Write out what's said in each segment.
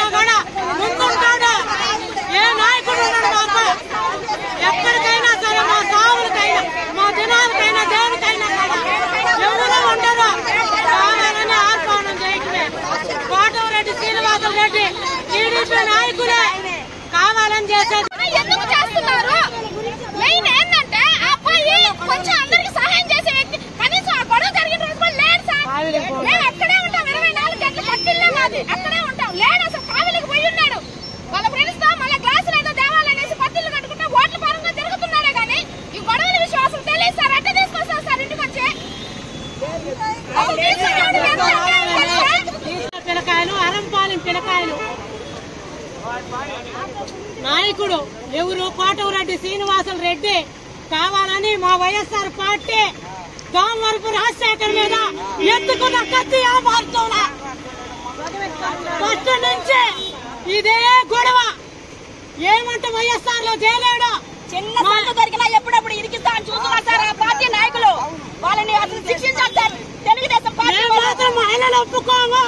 ఏ కూడా ముందుంటాడు ఏ నాయకుడు ఉన్నాడు మాకు? ఎక్కడికైనా సరే మా సావులకైనా మా దినాలకైనా దేనికైనా కూడా ఎవరు ఉండరు. కావాలని ఆర్పానం చేయటమే. కోటమిరెడ్డి శ్రీనివాసులు రెడ్డి టీడీపీ నాయకుడు ఎవరు కోటమిరెడ్డి శ్రీనివాసులు రెడ్డి కావాలని మా వైఎస్ఆర్ పార్టీ దోమవరపు రాజశేఖర్ మీద ఎత్తుకున్న కత్తి మారుతున్నా ఫస్ట్ నుంచి ఇదే గొడవ. ఏమంటే వైఎస్ఆర్లో చేయలేడు. చిన్న సందు దొరికినా ఎప్పుడప్పుడు ఇరికిస్తా అని చూస్తున్నా సార్ ఆ పార్టీ నాయకులు. వాళ్ళని అసలు శిక్షించాలి సార్. తెలుగుదేశం పార్టీ. మాత్రం మహిళలు ఒప్పుకోము.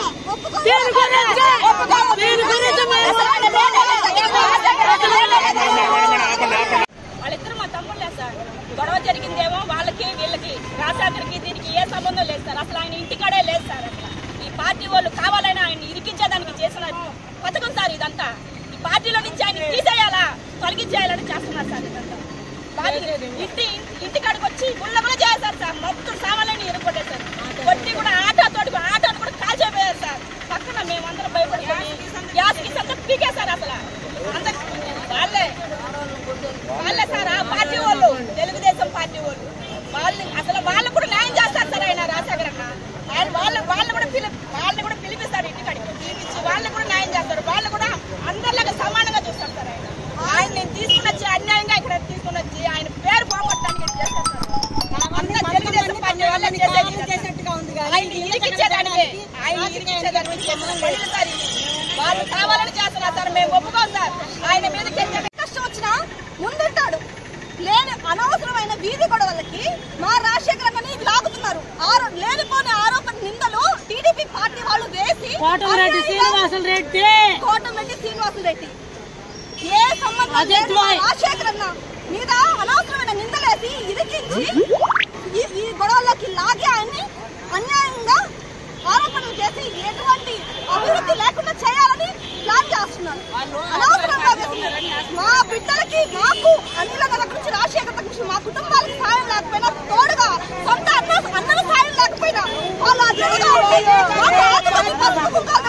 గొడవ జరిగిందేమో వాళ్ళకి వీళ్ళకి. రాజాకర్కి దీనికి ఏ సంబంధం లేదు సార్. అసలు ఆయన ఇంటికాడే లేదు సార్ అసలు. ఈ పార్టీ వాళ్ళు కావాలని ఆయన ఇరికించేదానికి చేసిన పథకం సార్ ఇదంతా. ఈ పార్టీలో నుంచి ఆయన తీసేయాలా? తొలగించేయాలని చేస్తున్నారు సార్ ఇదంతా. ఇంటి ఇంటికాడికి వచ్చి గుళ్ళ కూడా చేశారు సార్. మొత్తం సామాన్లని ఇరుకు కొట్టి కూడా ఆటోతోటి కూడా ఆటోని కూడా కాల్చేపోయారు సార్ పక్కన మేమందరం భయపడుకొని గ్యాస్కి అంతా పీకేశారు అసలు అంత వాళ్ళే వాళ్ళే సార్ ఆ పార్టీ వాళ్ళు తెలుగుదేశం పార్టీ వాళ్ళు వాళ్ళు అసలు వాళ్ళు కూడా న్యాయం చేస్తారు సార్ ఆయన రాజశేఖర్ అన్న. ఆయన వాళ్ళు వాళ్ళు కూడా పిలి వాళ్ళని కూడా పిలిపిస్తారు ఇంటికాడికి పిలిపించి వాళ్ళు కూడా న్యాయం చేస్తారు. వాళ్ళు కూడా అందరిలాగా సమానంగా చూస్తారు సార్ ఆయన. ఆయన నేను తీసుకుని వచ్చి అన్యాయంగా ఇక్కడ తీసుకుని వచ్చి ఆయన పేరు పోగొట్టడానికి చేస్తారు తెలుగుదేశం పార్టీ వాళ్ళే చేసేది ఆయన ఇరికిచ్చేదానికి ఆయన ఇరికిచ్చేదానికి. వాళ్ళు కావాలని చేస్తున్నారు సార్. మేము ఒప్పుకోం సార్. ఆయన మీద కోటమిరెడ్డి శ్రీనివాసులు రెడ్డి కోటమిరెడ్డి శ్రీనివాసులు రెడ్డి ఏ సంబంధం. రాజశేఖర అన్న మీద అనవసరమైన నిందలేసి ఇరికించి 他怎么告